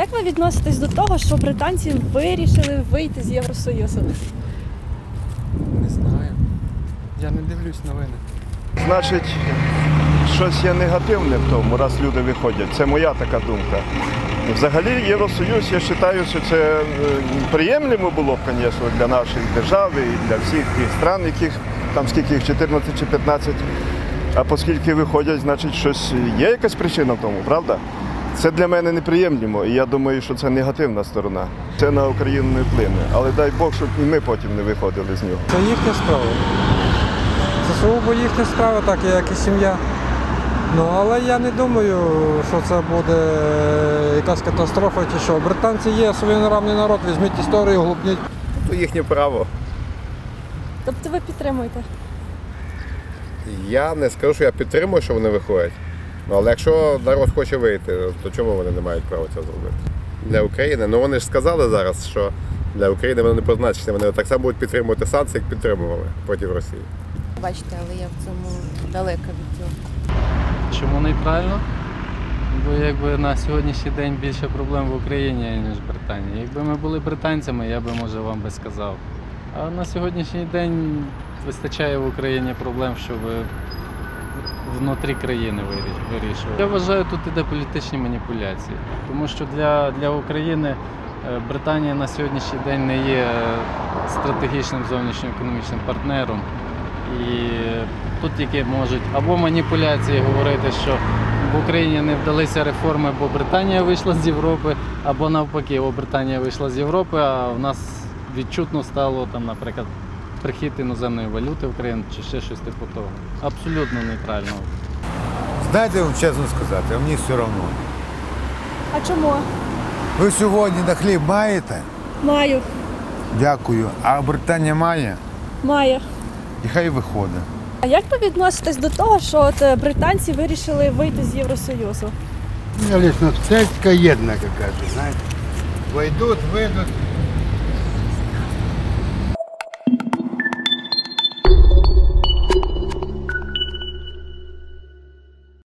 як ви відноситесь до того, що британці вирішили вийти з Євросоюзу? Не знаю. Я не дивлюсь новини. Значить, щось є негативне в тому, раз люди виходять. Це моя така думка. Взагалі, Євросоюз, я вважаю, що це е, приємлемо було б, звісно, для нашої держави і для всіх тих стран, яких там скільки їх 14 чи 15. А оскільки виходять, значить, щось є якась причина в тому, правда? Це для мене неприємлемо, і я думаю, що це негативна сторона. Це на Україну не вплине. Але дай Бог, щоб і ми потім не виходили з нього. Це їхня справа. Це сугубо їхня справа, так як і сім'я. Ну, але я не думаю, що це буде якась катастрофа чи що. Британці є своєнравний народ, візьміть історію, глупніть. То їхнє право. Тобто ви підтримуєте? Я не скажу, що я підтримую, що вони виходять. Ну, але якщо народ хоче вийти, то чому вони не мають права цього зробити? Для України. Ну вони ж сказали зараз, що для України вони не позначені. Вони так само будуть підтримувати санкції, як підтримували проти Росії. Бачите, але я в цьому далека від цього. Чому нейтрально? Бо якби на сьогоднішній день більше проблем в Україні, ніж в Британії. Якби ми були британцями, я би може вам би сказав. А на сьогоднішній день вистачає в Україні проблем, щоб внутрі країни виріш- вирішувати. Я вважаю, тут іде політичні маніпуляції, тому що для, для України е, Британія на сьогоднішній день не є е, стратегічним зовнішньоекономічним партнером. І тут тільки можуть або маніпуляції говорити, що в Україні не вдалися реформи, бо Британія вийшла з Європи, або навпаки, о, Британія вийшла з Європи, а в нас відчутно стало там, наприклад, прихід іноземної валюти в країну чи ще щось типу того. Абсолютно нейтрально. Знаєте, вам чесно сказати, а мені все одно. А чому? Ви сьогодні на хліб маєте? Маю. Дякую. А Британія має? Має. І хай виходить. А як ви відноситесь до того, що от е, британці вирішили вийти з Євросоюзу? Я лично сельская едная какая-то, знаете. Войдут, выйдут,